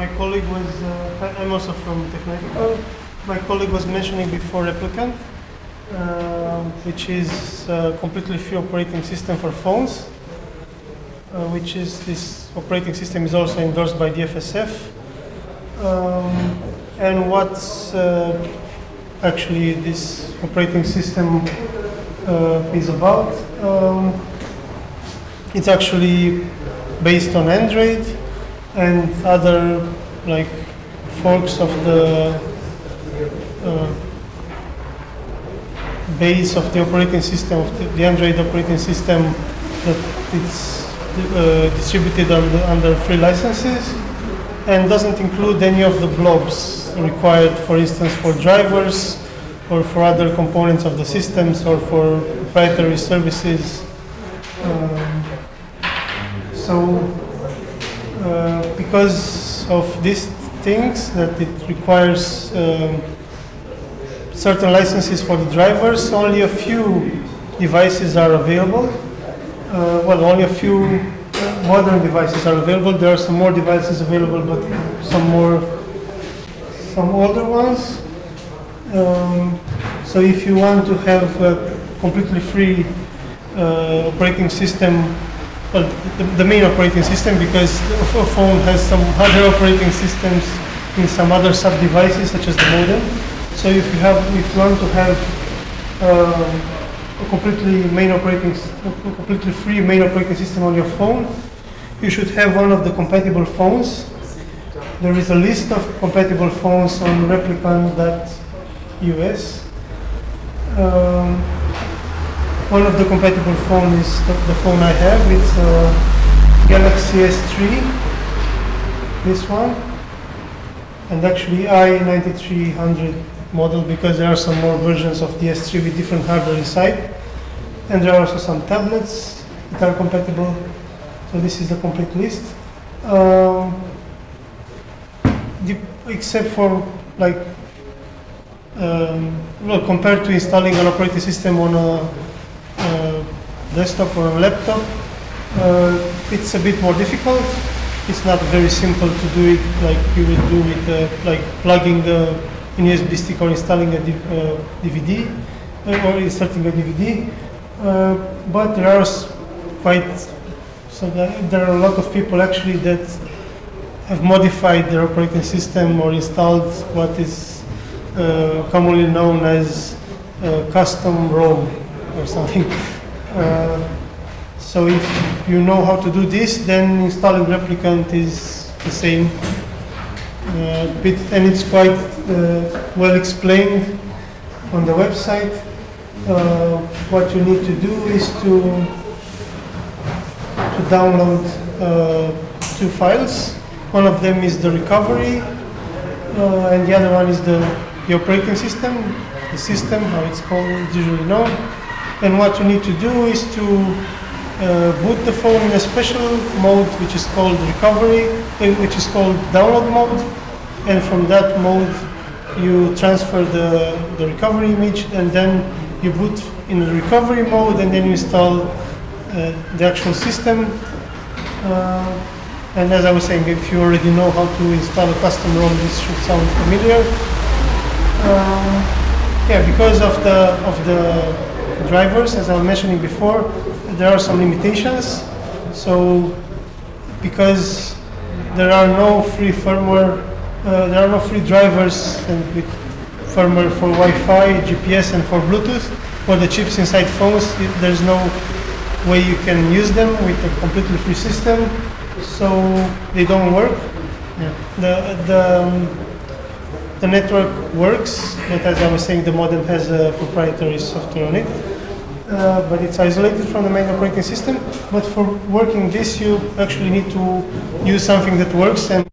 my colleague was, uh, I'm also from Technical. My colleague was mentioning before Replicant, um, which is a completely free operating system for phones, uh, which is this operating system is also endorsed by the FSF. Um, and what's uh, actually this operating system uh, is about? Um, it's actually based on Android and other like forks of the uh, base of the operating system of the, the Android operating system that it's uh, distributed under, under free licenses and doesn't include any of the blobs required, for instance, for drivers or for other components of the systems or for proprietary services. Um, so, uh, because of these things, that it requires um, certain licenses for the drivers, only a few devices are available. Uh, well, only a few modern devices are available. There are some more devices available, but some more, some older ones. Um, so if you want to have a completely free uh, operating system, well, the, the main operating system, because a phone has some other operating systems in some other sub-devices, such as the modem. So if you have, if you want to have uh, a completely main operating, a completely free main operating system on your phone, you should have one of the compatible phones. There is a list of compatible phones on replicant.us. Um, one of the compatible phone is the, the phone I have. It's a Galaxy S3. This one, and actually i9300 model because there are some more versions of the S3 with different hardware inside, and there are also some tablets that are compatible. So this is the complete list. Um, except for like um, well, compared to installing an operating system on a, uh desktop or a laptop, uh, it's a bit more difficult. It's not very simple to do it like you would do with uh, like plugging the in USB stick or installing a uh, DVD uh, or inserting a DVD. Uh, but there are quite so there are a lot of people actually that have modified their operating system or installed what is uh, commonly known as uh, custom ROM or something. Uh, so if you know how to do this, then installing replicant is the same. Uh, bit, and it's quite uh, well explained on the website. Uh, what you need to do is to to download uh, two files. One of them is the recovery, uh, and the other one is the, the operating system, the system, how it's called, usually known. And what you need to do is to uh, boot the phone in a special mode, which is called recovery, uh, which is called download mode. And from that mode, you transfer the, the recovery image, and then you boot in the recovery mode, and then you install uh, the actual system. Uh, and as I was saying, if you already know how to install a custom ROM, this should sound familiar. Uh, yeah, because of the of the drivers, as I was mentioning before, there are some limitations. So, because there are no free firmware, uh, there are no free drivers and with firmware for Wi-Fi, GPS, and for Bluetooth. For the chips inside phones, it- there's no way you can use them with a completely free system, so they don't work. Yeah. The the um, the network works, but as I was saying, the modem has a proprietary software on it. Uh, but it's isolated from the main operating system. But for working this, you actually need to use something that works and